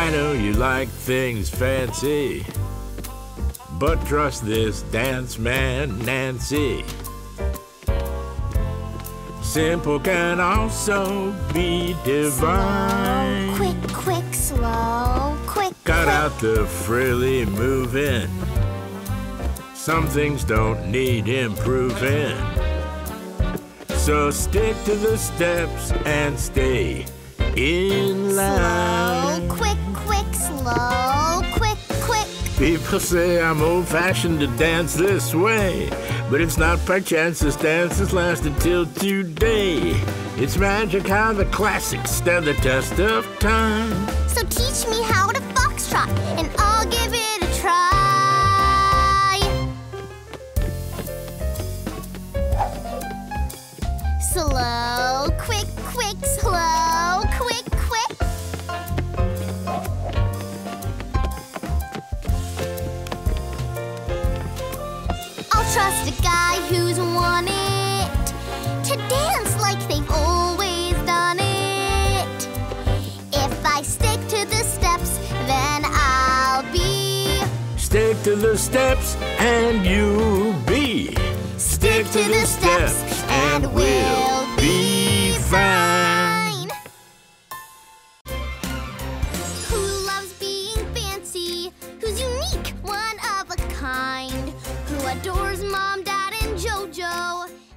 I know you like things fancy, but trust this dance man, Nancy. Simple can also be divine. Slow, quick, quick, slow, quick, Cut quick. out the frilly moving. Some things don't need improving. So stick to the steps and stay in line. quick, People say I'm old fashioned to dance this way, but it's not by chance this dance has lasted till today. It's magic how the classics stand the test of time. So teach me how to foxtrot, and I'll give it a try. Slow, trust a guy who's won it to dance like they've always done it. If I stick to the steps, then I'll be. Stick to the steps and you'll be. Stick to the steps and adores Mom, Dad, and JoJo.